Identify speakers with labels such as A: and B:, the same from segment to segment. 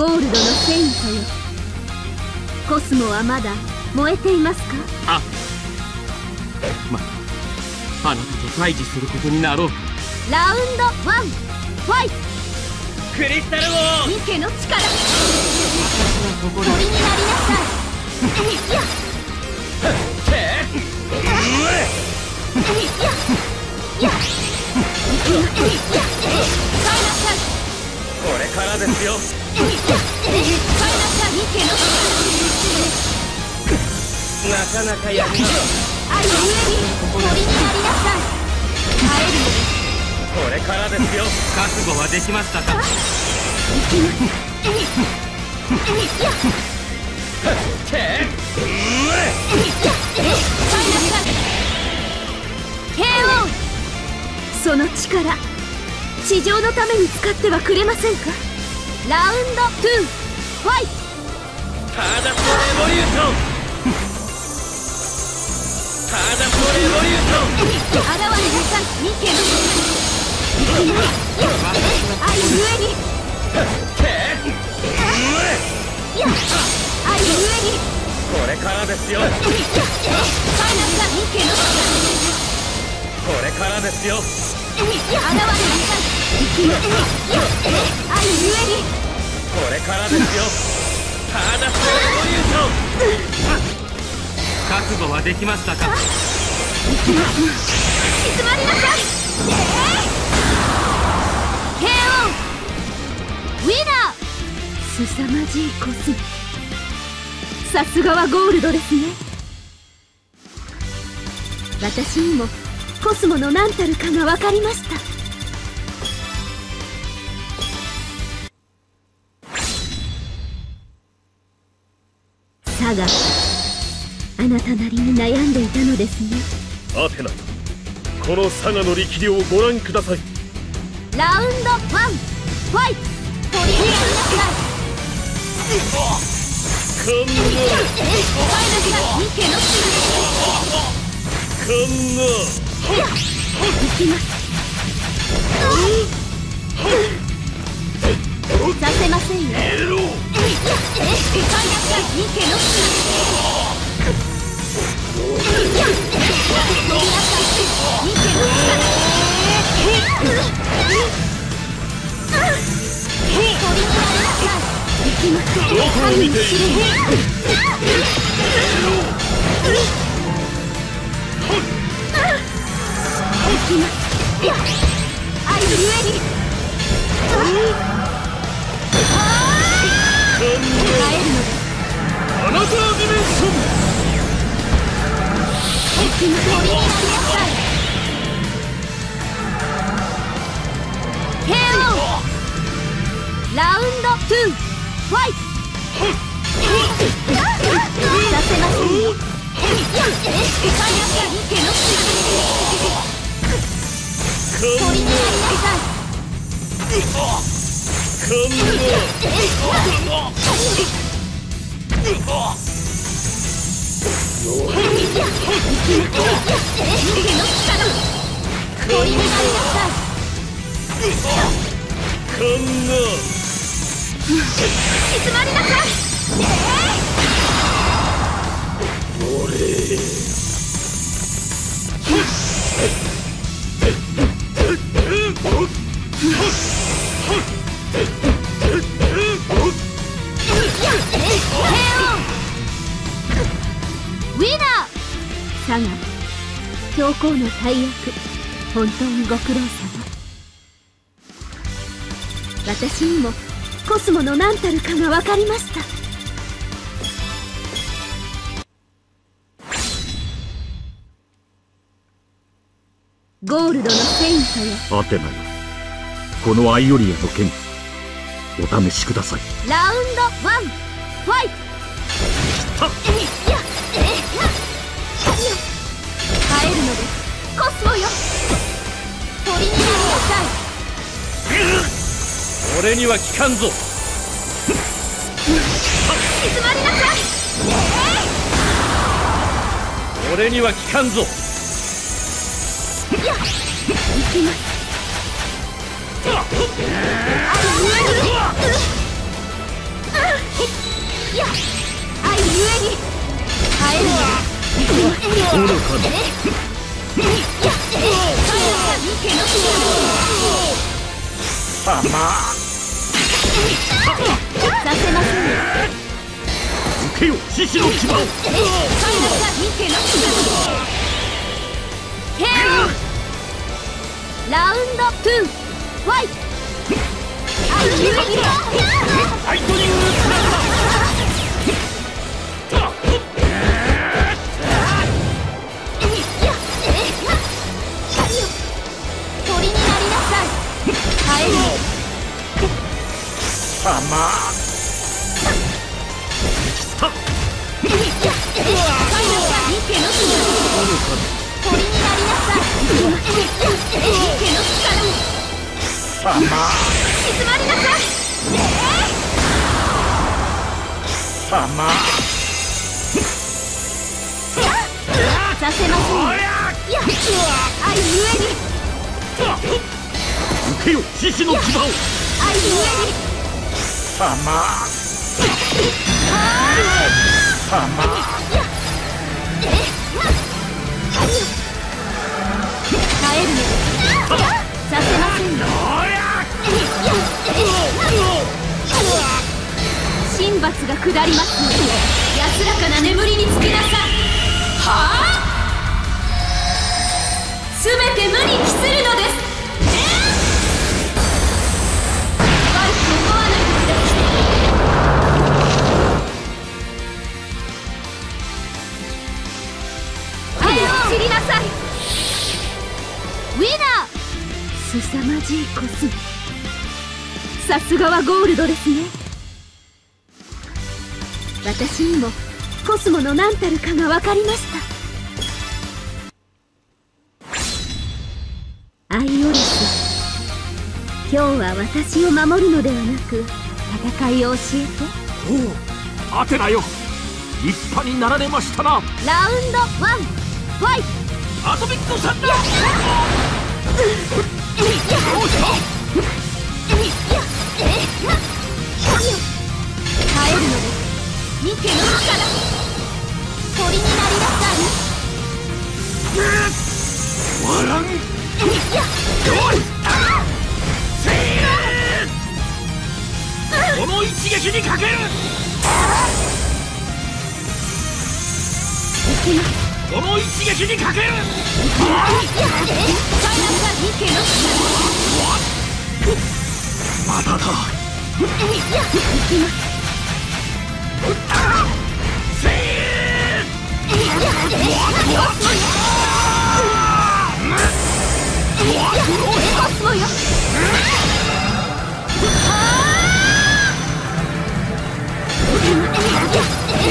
A: ゴールドのセイントよ。コスモはまだ燃えていますか？
B: あ。まあなたと対峙することになろう。
A: ラウンドワンファイト。
B: クリスタル王
A: ミケの力。鳥になりなさい。えいや。いや。いや。
B: これからですよ
A: な
B: かなかやりな
A: 愛の上に鳥になりなさい会える
B: これからですよ。覚悟はできましたか？
A: その力。地上のために使ってはくれませんか？ラウンド2ファイト！
B: ターダスト！レボリューションターダスト！レボリューション
A: 現れなさいミケの愛ゆえに
B: て
A: いや愛ゆえに
B: これからですよ
A: いや使いなさいミケの
B: これからですよ
A: 現れなさい愛ゆえに
B: からですよ。ターダストレボリューション覚悟はできましたか？
A: 静まりなさい。えい KO ウィナー。凄まじいコスモ。さすがはゴールドですね。私にもコスモの何たるかが分かりました。サガあなたなりに悩んでいたのですね。
C: アテナこの佐賀の力量をご覧ください。
A: ラウンドワン。ファイト。取り入れなさい
C: カンナカンナ
A: きますラウンド2ファイトさせませんよいや使いなさいミケの鳥になりなさい
C: カンナ
A: ミウィナーサガ教皇の大役。本当にご苦労様。私にもコスモの何たるかが分かりました。ゴールドのセイントよ。
C: アテナよこのアイオリアの剣お試しください。
A: ラウンドワンファイト
B: 俺には効かんぞ。
A: 静まりなさい
B: 俺には効かんぞ
A: きますゆえにえるわ
C: 愚かだ
A: させませんよ
C: 受けよ獅子の牙を。
A: KO ラウンド2ファイト。
C: ライトニング
A: さ
C: ま
A: 静まりなさい
C: さま
A: させませんよいや愛ゆえに
C: 受けよ獅子の牙を
A: 愛ゆえに
C: さまさま
A: 耐えるさせませんよ神罰が下りますので安らかな眠りにつきなさいはあ全て無に帰するのです。悪く思わないでくださいはい知りなさい。ウィナー凄まじいコス。モさすがはゴールドですね。私にもコスモの何たるかが分かりました。アイオリス今日は私を守るのではなく戦いを教えて。
C: おうアテナよ。立派になられましたな。
A: ラウンドワンファイト。
C: アトミックサンダこの一撃にかける！この一撃にかける！まだ。だ
A: ラ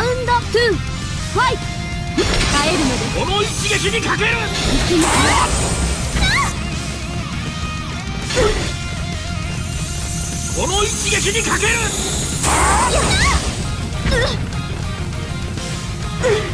A: ウンド2ファイト耐えるのです
C: この一撃にかける。
A: いきます
C: この一撃にかける
A: 鳥にな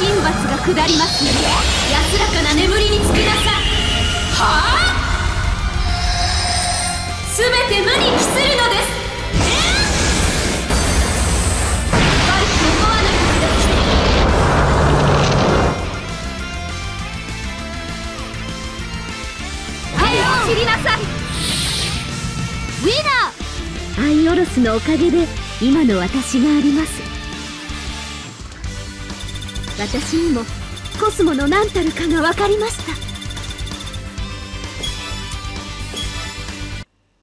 A: 神罰が下りますので安らかな眠りにつきなさい。はあ？全て無に帰するのです。悪く思わないでくださいはい知りなさい。ウィナーアイオロスのおかげで今の私があります。私にもコスモの何たるかが分かりました。